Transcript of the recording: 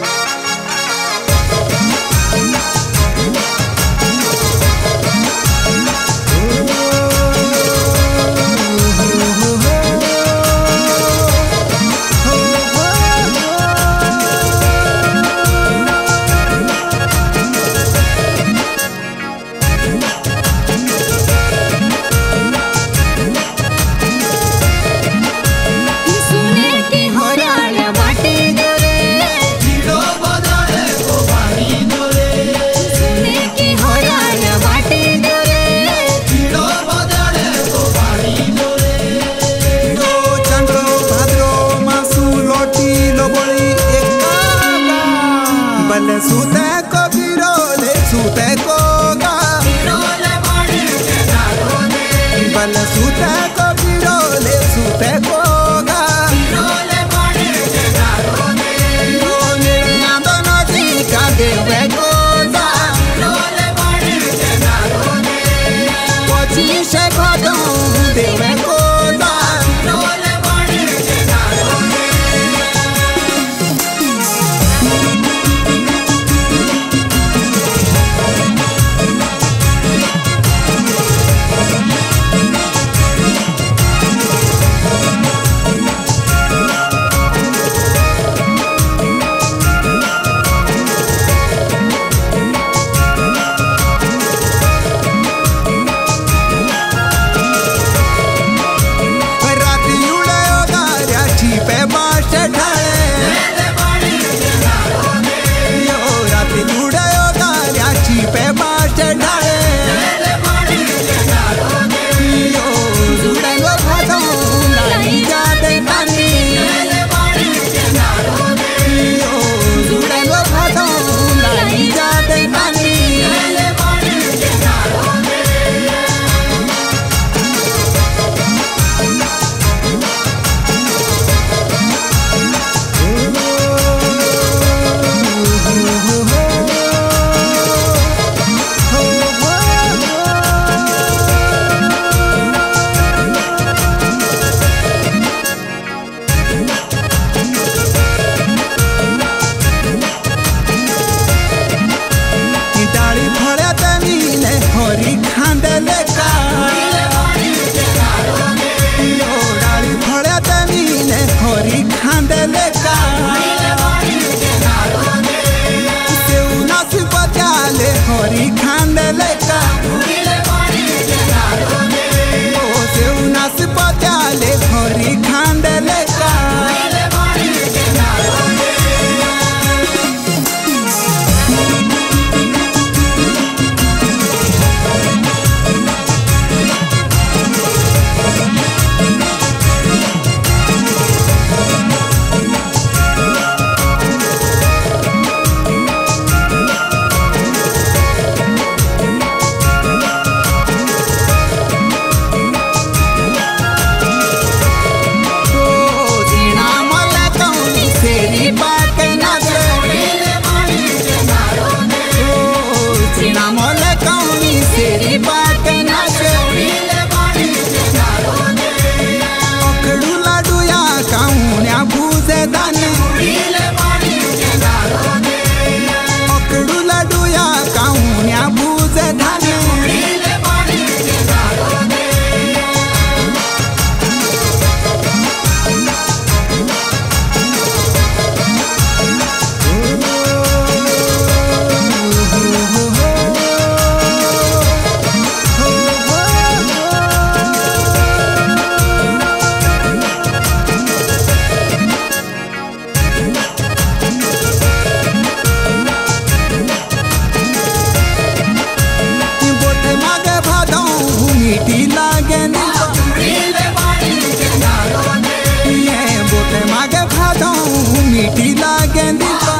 Bye. ಮಲ ಸೂತ ಕೋಲೆ ಸೂತ ಕೋಲೆ ಮಲ ಸೂತ ಕೋಲೆ ಸೂತ ಕೋ you say आगे भादों मीठी लागे दीपा